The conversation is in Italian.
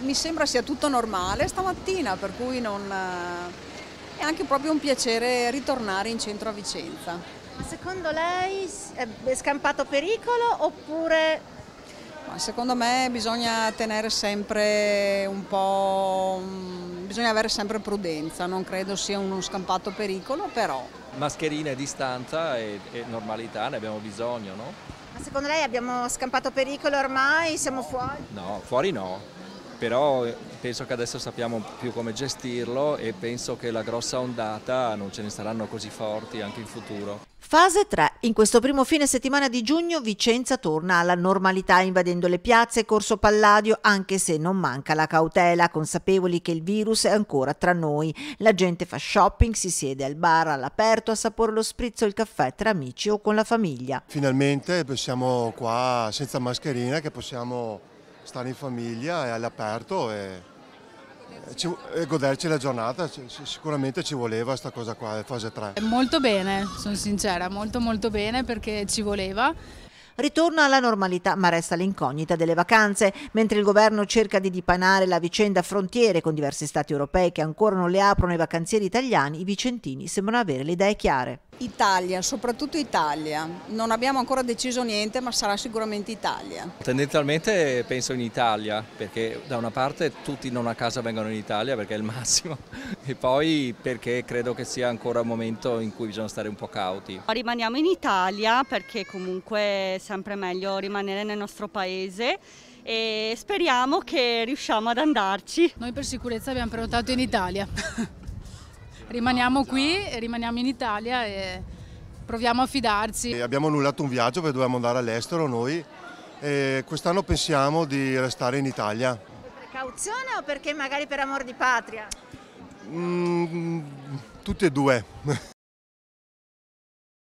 mi sembra sia tutto normale stamattina, per cui non, eh, è anche proprio un piacere ritornare in centro a Vicenza. Ma secondo lei è scampato pericolo oppure ma secondo me bisogna tenere sempre un po', bisogna avere sempre prudenza, non credo sia uno scampato pericolo, però. Mascherine, distanza e, e normalità, ne abbiamo bisogno, no? Ma secondo lei abbiamo scampato pericolo ormai? Siamo fuori? No, fuori no, però penso che adesso sappiamo più come gestirlo e penso che la grossa ondata non ce ne saranno così forti anche in futuro. Fase 3. In questo primo fine settimana di giugno Vicenza torna alla normalità invadendo le piazze e Corso Palladio anche se non manca la cautela, consapevoli che il virus è ancora tra noi. La gente fa shopping, si siede al bar all'aperto a sapore lo sprizzo e il caffè tra amici o con la famiglia. Finalmente siamo qua senza mascherina che possiamo stare in famiglia e all'aperto e e goderci la giornata, sicuramente ci voleva questa cosa qua, fase 3. Molto bene, sono sincera, molto molto bene perché ci voleva. Ritorna alla normalità ma resta l'incognita delle vacanze, mentre il governo cerca di dipanare la vicenda frontiere con diversi stati europei che ancora non le aprono ai vacanzieri italiani, i vicentini sembrano avere le idee chiare. Italia, soprattutto Italia. Non abbiamo ancora deciso niente, ma sarà sicuramente Italia. Tendenzialmente penso in Italia, perché da una parte tutti non a casa vengono in Italia perché è il massimo, e poi perché credo che sia ancora un momento in cui bisogna stare un po' cauti. Rimaniamo in Italia perché comunque è sempre meglio rimanere nel nostro paese e speriamo che riusciamo ad andarci. Noi per sicurezza abbiamo prenotato in Italia. rimaniamo qui, rimaniamo in Italia e proviamo a fidarci. E abbiamo annullato un viaggio perché dovevamo andare all'estero noi e quest'anno pensiamo di restare in Italia. Per precauzione o perché magari per amor di patria? Mm, tutte e due.